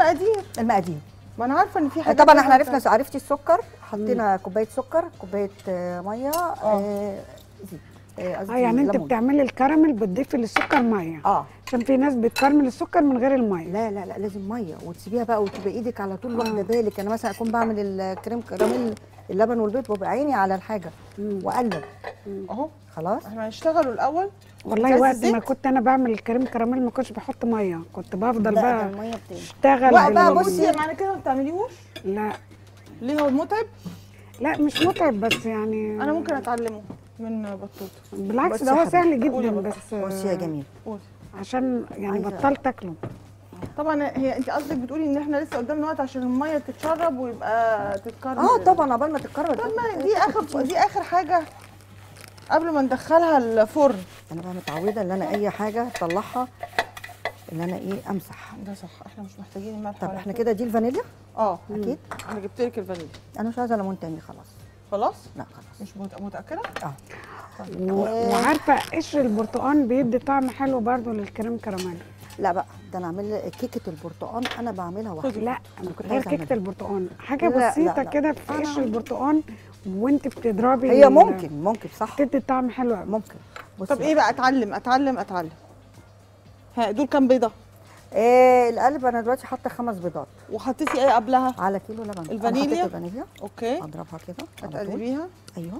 المقادير المقادير. ما أنا عارفة إن في حاجات طبعا إحنا عرفنا عرفتي السكر حطينا كوباية سكر كوباية آه، مية آه، زيت آه، آه قصدي يعني أنت. بتعملي الكراميل بتضيفي للسكر مية. آه. عشان في ناس بتكرمل السكر من غير المية. لا لا لا لازم مية وتسيبيها بقى وتبقى إيدك على طول واخدة بالك. أنا مثلا أكون بعمل الكريم كراميل اللبن والبيض وابقى عيني على الحاجة. واقلب أهو. خلاص. إحنا هنشتغلوا الأول. والله وقت ما؟ كنت أنا بعمل الكريم كراميل ما كنتش بحط مية. كنت بفضل بقى اشتغل بقى بال- بصي- معنى كده ما بتعمليهوش؟ لا. ليه؟ هو متعب؟ لا مش متعب بس يعني أنا ممكن أتعلمه من بطوطة. بالعكس ده هو سهل جدا بقى. بس بصي يا جميل. قولي. عشان يعني بطلت أكله. طبعا هي أنت قصدك بتقولي إن إحنا لسه قدامنا وقت عشان المية تتشرب ويبقى تتكرر. آه طبعا عقبال ما تتكرر. طب ما دي آخر دي آخر حاجة. قبل ما ندخلها الفرن. أنا بقى متعودة إن أنا أي حاجة أطلعها إن أنا إيه أمسح. ده صح. إحنا مش محتاجين الملح طب إحنا كده. دي الفانيليا؟ آه. أكيد. أنا جبت لك الفانيليا. أنا مش عايزة ليمون تاني خلاص. خلاص؟ لا خلاص. مش مت- متأكدة؟ آه. و- وعارفة قشر البرتقال بيدي طعم حلو برضو للكريم كراميل. لا بقى. ده أنا أعمل كيكة البرتقال أنا بعملها واحدة لا أنا كنت غير كيكة. البرتقال. حاجة لا، بسيطة. كده في قشر البرتقال وأنت بتضربي هي ممكن ممكن صح. تدي طعم حلو قوي ممكن. بصي. طب إيه بقى؟ أتعلم أتعلم أتعلم. ها دول كام بيضة؟ إيه القلب أنا دلوقتي حاطة خمس بيضات. وحطيتي إيه قبلها؟ على كيلو لبن. الفانيليا؟ حطيت الفانيليا. أوكي. اضربها كده. هتقلبيها؟ أيوه.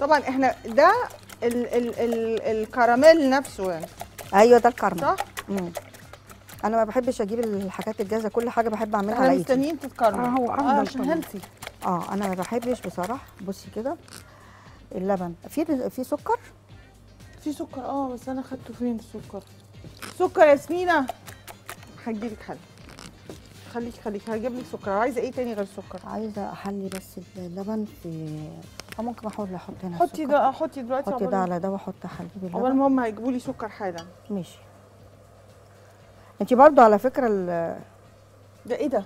طبعا إحنا ده ال ال ال الكراميل نفسه يعني. أيوه ده الكرمل صح؟ مم. أنا ما بحبش أجيب الحاجات الجاهزة كل حاجة بحب أعملها على إيدي. مستنيين تتكرمل آه هو أفضل عشان طبعاً. هيلثي آه أنا ما بحبش بصراحة. بصي كده اللبن. في في سكر؟ في سكر آه بس أنا خدته فين السكر؟ سكر ياسمينة هجيلك حل. خليكي خليكي هجيب لك سكر. عايزة إيه تاني غير السكر عايزة أحلي بس اللبن في أو ممكن احاول أحط هنا حطي. ده حطي دلوقتي حطي ده على ده وأحط حليب اللبن ما هم هيجيبوا لي سكر حالا. ماشي. انت برضو على فكرة ال- ده إيه ده؟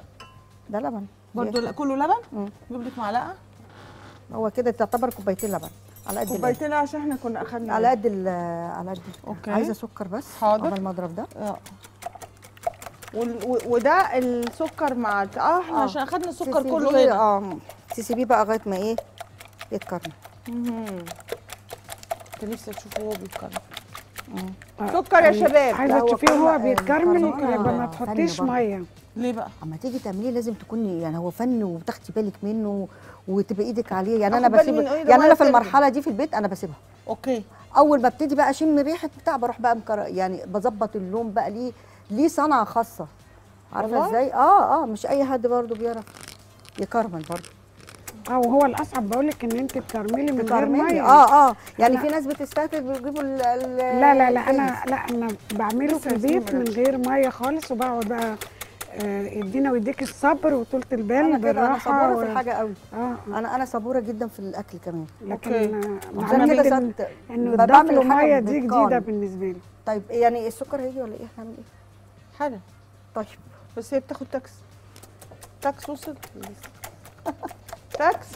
ده لبن. برضه لا كله لبن؟ مم. أجيب لك معلقة؟ هو كده تعتبر كوبايتين لبن. على قد. كوبايتين عشان إحنا كنا أخدنا على قد ال- على قد أوكي. عايزة سكر بس حاضر. قبل ما أضرب ده. آه. وده السكر مع آه إحنا آه. عشان أخدنا السكر كله هنا. آه. تسيبيه بقى لغاية ما إيه؟ يتكرمل. كنت نفسي اشوفه هو بيتكرم مم. سكر يا شباب عايزه هو تشوفيه وهو كرم- بيتكرمل يبقى ما تحطيش. ميه ليه بقى اما تيجي تعمليه لازم تكوني يعني هو فن وتاخدي بالك منه وتبقى إيدك عليه يعني أنا بسيب يعني أنا في. المرحله دي في البيت أنا بسيبها أوكي اول ما ابتدي بقى اشم ريحه بتاع بروح بقى مكر... يعني بظبط اللون بقى ليه ليه صنعه خاصه عارفه؟ إزاي آه آه مش اي حد برضه بيعرف يكرمل برضه آه وهو الأصعب بقول لك إن أنت تكرملي من غير مية. آه آه. يعني أنا- في ناس بتستهتر بيجيبوا ال ال لا لا لا أنا لا أنا بعمله في البيت من غير مية خالص وبقعد بقى آه، يدينا ويديك الصبر وطولة البال أنا كده أنا بالراحة صبورة و- في الحاجة قوي. آه أنا أنا صبورة جدا في الأكل كمان. لكن. آه، معلومة كده إن- صدق انه ببقى الضغط بعمل الحاجة وميه دي بإتقان. جديدة بالنسبة لي. طيب يعني السكر هيجي ولا إيه؟ هنعمل إيه؟ حالا. طيب. بس هي بتاخد تاكس. تاكس وصل. تاكس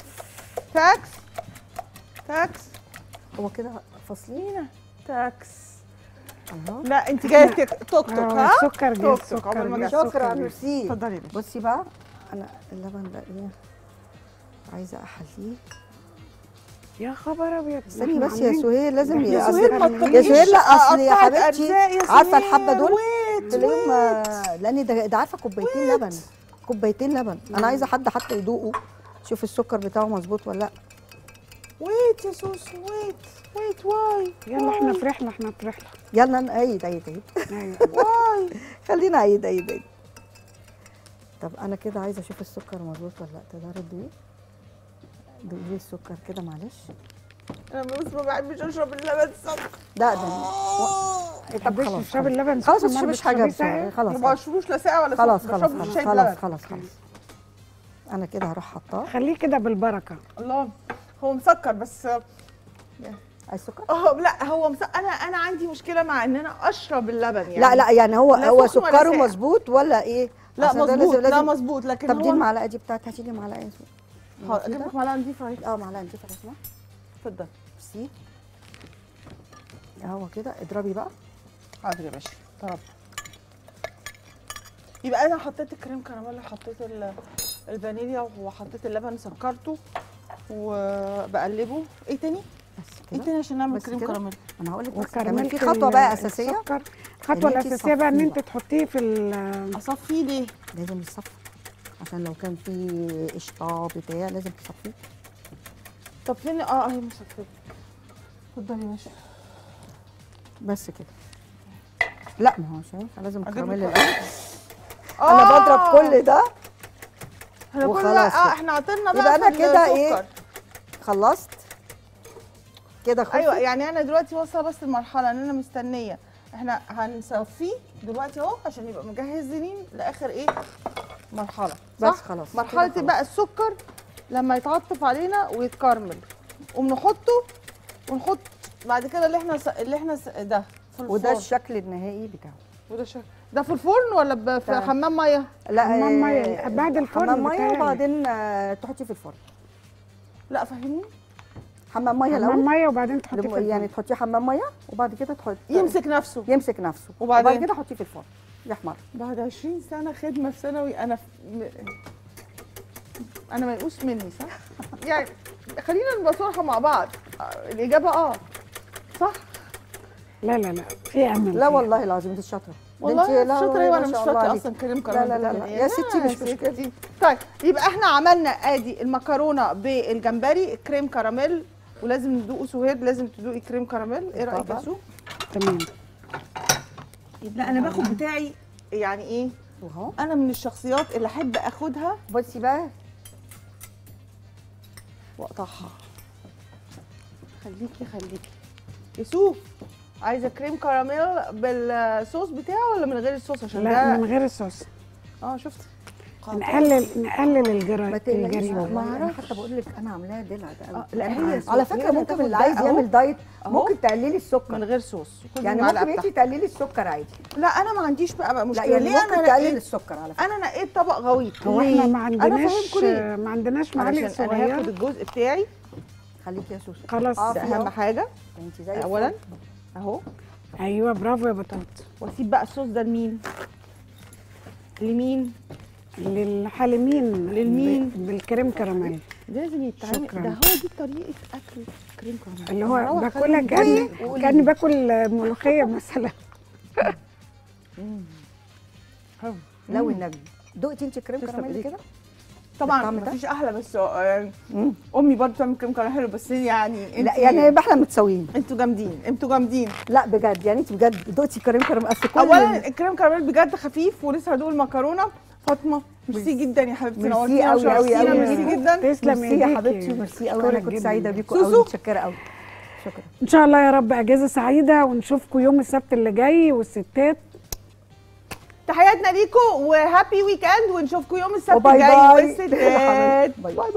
تاكس تاكس. هو كده فاصلين. تاكس. لا انت جاية توك توك ها؟ ما جه جه. شكرا. ميرسي. اتفضلي. بصي بقى أنا اللبن ده إيه؟ عايزة أحليه. يا خبر أبيض. استني بس يا سهير لازم يا سهير ما يا سهير لا أصل يا حبيبتي عارفه. الحبة دول. تلاقيهم لأن ده, ده عارفة كوبايتين لبن. كوبايتين لبن. أنا عايزة حد حتى يدوقه. شوف السكر بتاعه مظبوط ولا لأ. wait يا سوس wait wait واي يلا إحنا في رحلة إحنا في رحلة. يلا نعيد عيد عيد أيوة. واي خلينا عيد عيد عيد. طب أنا كده عايزة أشوف السكر مظبوط ولا لأ. تقدري تدوقي دوقي لي السكر كده معلش. أنا بس ما بحبش أشرب اللبن سكر لا ده و- طب خلاص خلاص. اللبن خلاص سخن، ما تشربيش حاجة. خلاص ما خلاص. بشربوش لا ساقع ولا خلاص خلاص خلاص خلاص خلاص خلاص. أنا كده هروح حطاه خليه كده بالبركة. الله هو مسكر بس عايز سكر؟ آه لا هو مس... أنا أنا عندي مشكلة مع ان أنا اشرب اللبن يعني. لا لا يعني هو لا هو سكره. مظبوط ولا إيه؟ لا مظبوط لا مظبوط لكن طب دي هو المعلقة دي بتاعتي هاتي لي معلقة حاضر،؟ أجيب لك معلقة نضيفه اهي آه معلقة دي خلاص اتفضل. بصي اهو كده اضربي بقى. حاضر يا باشا طب يبقى أنا حطيت الكريم كراميل حطيت ال- الفانيليا وحطيت اللبن سكرته وبقلبه. إيه تاني؟ بس إيه كده تاني عشان نعمل كريم؟ كراميل؟ أنا هقول لك كمان في خطوة بقى أساسية. السكر الخطوه الأساسية بقى إن أنت تحطيه في ال- أصفيه ليه؟ لازم يتصفى عشان لو كان في قشطة بتاع لازم تصفيه. طب فين آه اهي مصفية. اتفضلي يا باشا. بس كده. لا ما هو شايف لازم الكراميل لك الأول. أنا بضرب كل ده. إحنا وخلاص آه. إحنا عطلنا بقى يبقى في كده. إيه؟ خلصت؟ كده خلصت أيوه يعني أنا دلوقتي واصلة بس المرحله إن أنا مستنية. إحنا هنصفيه دلوقتي أهو عشان يبقى مجهزين لآخر إيه؟ مرحلة صح؟ بس خلاص مرحلة بقى السكر لما يتعطف علينا ويتكرمل. ونحطه ونحط بعد كده اللي إحنا س... اللي إحنا س... ده في الفرن. وده الشكل النهائي بتاعه. وده شكل ده في الفرن ولا ب... في. حمام مية لا حمام آه، مية. بعد الفرن حمام مية. وبعدين آه، تحطيه في الفرن لا فهميني حمام مية حمام الأول مية وبعدين تحطيه في يعني يعني تحطيه حمام مية وبعد كده تحط يمسك نفسه يمسك نفسه وبعدين؟ وبعد كده حطيه في الفرن يحمر بعد 20 سنة خدمة في ثانوي أنا في... م... أنا ميؤوس مني صح؟ يعني خلينا نبقى صراحة مع بعض آه، الإجابة آه صح؟ لا لا لا في أمل لا. والله العظيم انت شاطرة والله انت- لا ما أنا مش عليكي. أصلا كريم لا كراميل لا لا, لا. كان يا. ستي مش. مشكلة طيب يبقى إحنا عملنا آدي المكرونة بالجمبري كريم كراميل ولازم ندوقه سهير لازم تدوقي كريم كراميل إيه رأيك يا. سو تمام لا أنا باخد بتاعي يعني إيه وهو أنا من الشخصيات اللي أحب أخدها بصي بقى واقطعها خليكي خليكي يوسف عايزة كريم كراميل بالصوص بتاعه ولا من غير الصوص؟ عشان لا ده من غير الصوص. آه شفت. نقلل نقلل ما الجرا تقلقيش الجريمة. أنا معرفش. حتى بقول لك أنا عاملاها دلع ده آه، قوي لا هي على صوص. هي فكره ممكن اللي عايز. يعمل دايت. ممكن تقللي السكر. من غير صوص. يعني ممكن انت. تقللي السكر عادي. لا أنا ما عنديش بقى, بقى لا مشكله يعني ليه ممكن أنا تقلل نقيت السكر على فكرة. أنا نقيت طبق غويط. هو إحنا؟ ما عندناش ما عندناش معالق علشان أنا هاخد صغيره الجزء بتاعي. خليكي يا سوسو خلاص. ده أهم. حاجة. انت زي اولا. اهو. أيوه برافو يا بطاط واسيب بقى الصوص ده لمين؟ لمين؟ للحالمين للمين؟ بالكريم كراميل. لازم يتعمل. ده هو دي طريقة أكل كريم كراميل. اللي هو باكلها كاني. كأني باكل ملوخية مثلا. لو النبي. دقتي انت كريم كراميل. كده؟ طبعا؟ مفيش أحلى بس آه، يعني مم. أمي برضه بتعمل كريم كراميل حلو بس يعني لا يعني يبقى إحنا متساويين. أنتوا جامدين أنتوا جامدين. لا بجد يعني انت بجد دقتي كريم كراميل اصل كل اولا الكريم كراميل بجد خفيف ولسه هدوق المكرونة. فاطمة ميرسي جدا يا حبيبتي نورتينا أوي وشرفتينا أوي. ميرسي جدا. تسلم يا حبيبتي ميرسي قوي أنا كنت. سعيدة بيكم. قوي متشكرة قوي شكرا. إن شاء الله يا رب أجازة سعيدة ونشوفكم يوم السبت اللي جاي والستات. تحياتنا ليكم و happy weekend ونشوفكم يوم السبت الجاي. bye bye.